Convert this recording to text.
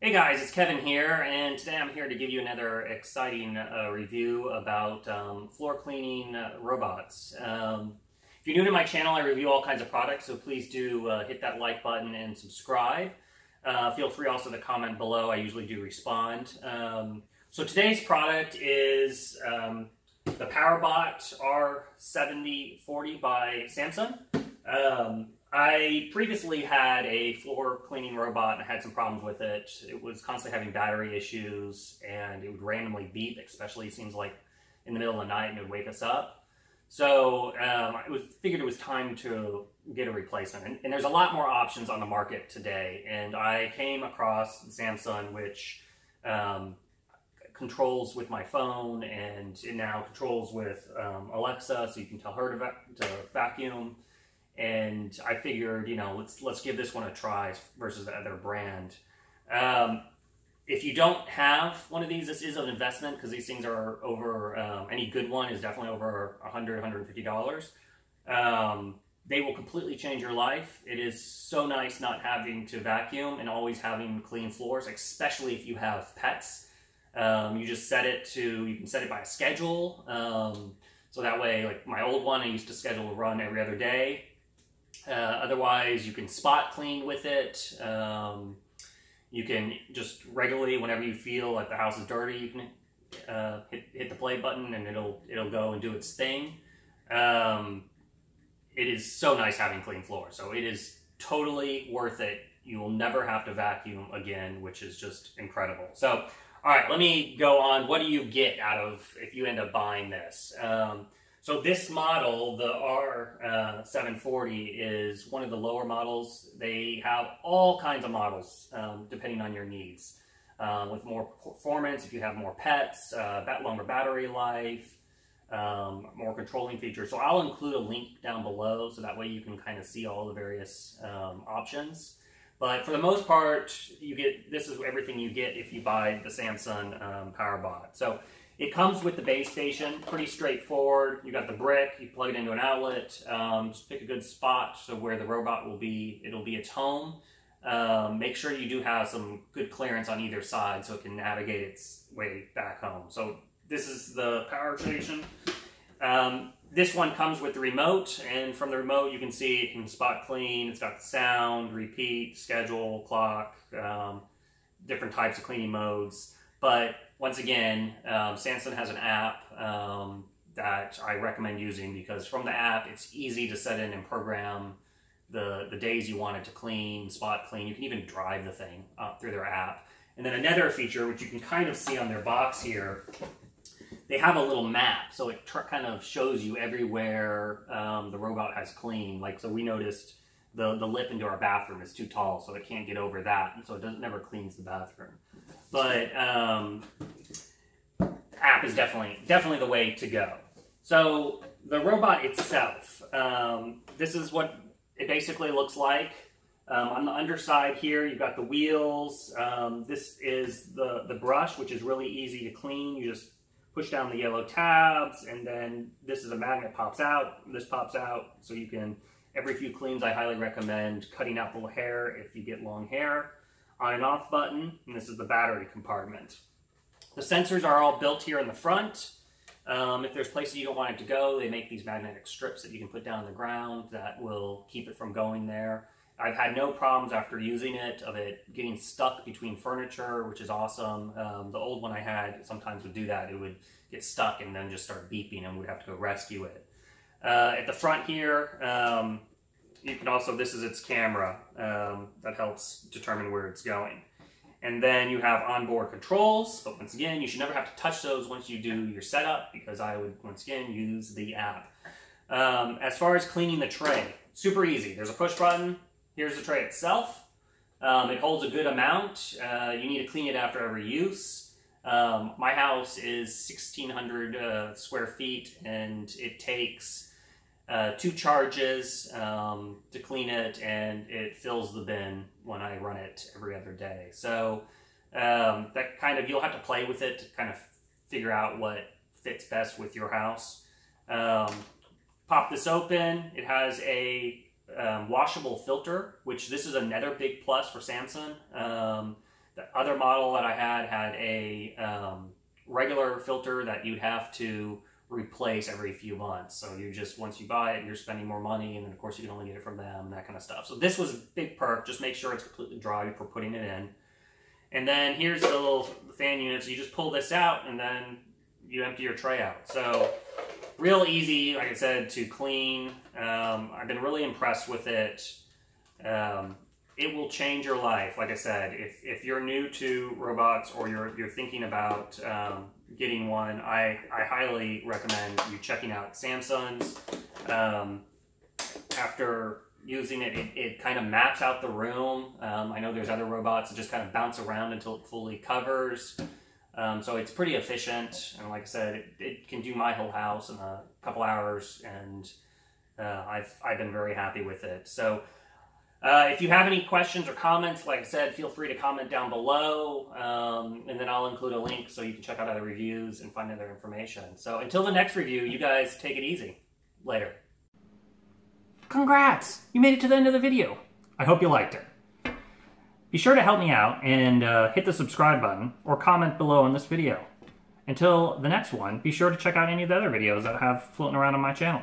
Hey guys, it's Kevin here, and today I'm here to give you another exciting uh, review about um, floor cleaning uh, robots. Um, if you're new to my channel, I review all kinds of products, so please do uh, hit that like button and subscribe. Uh, feel free also to comment below, I usually do respond. Um, so today's product is um, the PowerBot R7040 by Samsung. I previously had a floor cleaning robot and I had some problems with it. It was constantly having battery issues and it would randomly beep, especially it seems like in the middle of the night and it would wake us up. So um, I was, figured it was time to get a replacement. And, and, there's a lot more options on the market today. And I came across Samsung, which um, controls with my phone and it now controls with um, Alexa, so you can tell her to, va to vacuum and I figured, you know, let's let's give this one a try versus the other brand. Um, if you don't have one of these, this is an investment because these things are over. Um, any good one is definitely over 100 150 dollars. Um, they will completely change your life. It is so nice not having to vacuum and always having clean floors, especially if you have pets. Um, you just set it to, you can set it by a schedule. Um, so that way, like my old one, I used to schedule a run every other day. Uh, otherwise, you can spot clean with it. Um, you can just regularly, whenever you feel like the house is dirty, you can uh, hit, hit the play button and it'll it'll go and do its thing. Um, it is so nice having clean floors. So it is totally worth it. You will never have to vacuum again, which is just incredible. So, all right, let me go on. What do you get out of if you end up buying this? Um, so this model, the R740, is one of the lower models. They have all kinds of models um, depending on your needs. Uh, with more performance, if you have more pets, uh, longer battery life, um, more controlling features. So I'll include a link down below so that way you can kind of see all the various um, options. But for the most part, you get this is everything you get if you buy the Samsung um, PowerBot. So it comes with the base station, pretty straightforward. You got the brick, you plug it into an outlet, um, just pick a good spot so where the robot will be, it'll be its home. Um, make sure you do have some good clearance on either side so it can navigate its way back home. So this is the power station. Um, this one comes with the remote, and from the remote you can see it can spot clean. It's got the sound, repeat, schedule, clock, um, different types of cleaning modes. But once again, um, Samsung has an app um, that I recommend using because from the app, it's easy to set in and program the, the days you want it to clean, spot clean. You can even drive the thing through their app. And then another feature, which you can kind of see on their box here, they have a little map. So it kind of shows you everywhere um, the robot has cleaned. Like, so we noticed the, the lip into our bathroom is too tall, so it can't get over that. And so it doesn't never cleans the bathroom. But um, app is definitely definitely the way to go. So the robot itself, um, this is what it basically looks like. Um, on the underside here, you've got the wheels. Um, this is the, the brush, which is really easy to clean. You just push down the yellow tabs, and then this is a magnet pops out. This pops out, so you can, every few cleans, I highly recommend cutting out the hair if you get long hair on and off button, and this is the battery compartment. The sensors are all built here in the front. Um, if there's places you don't want it to go, they make these magnetic strips that you can put down on the ground that will keep it from going there. I've had no problems after using it of it getting stuck between furniture, which is awesome. Um, the old one I had sometimes would do that. It would get stuck and then just start beeping and we'd have to go rescue it. Uh, at the front here, um, you can also, this is its camera um, that helps determine where it's going. And then you have onboard controls, but once again, you should never have to touch those once you do your setup because I would, once again, use the app. Um, as far as cleaning the tray, super easy. There's a push button. Here's the tray itself. Um, it holds a good amount. Uh, you need to clean it after every use. Um, my house is 1,600 uh, square feet and it takes uh, two charges um, to clean it, and it fills the bin when I run it every other day. So um, that kind of, you'll have to play with it to kind of figure out what fits best with your house. Um, pop this open. It has a um, washable filter, which this is another big plus for Samsung. Um, the other model that I had had a um, regular filter that you'd have to replace every few months. So you just, once you buy it, you're spending more money, and then of course you can only get it from them that kind of stuff. So this was a big perk. Just make sure it's completely dry before putting it in. And then here's the little fan unit. So you just pull this out and then you empty your tray out. So real easy, like I said, to clean. Um, I've been really impressed with it. Um, it will change your life. Like I said, if, if you're new to robots or you're, you're thinking about um, getting one, I, I highly recommend you checking out Samsung's. Um, after using it, it, it, kind of maps out the room. Um, I know there's other robots that just kind of bounce around until it fully covers. Um, so it's pretty efficient. And like I said, it, it, can do my whole house in a couple hours. And uh, I've, I've been very happy with it. So uh, if you have any questions or comments, like I said, feel free to comment down below. Um, and then I'll include a link so you can check out other reviews and find other information. So until the next review, you guys take it easy. Later. Congrats! You made it to the end of the video. I hope you liked it. Be sure to help me out and uh, hit the subscribe button or comment below on this video. Until the next one, be sure to check out any of the other videos that I have floating around on my channel.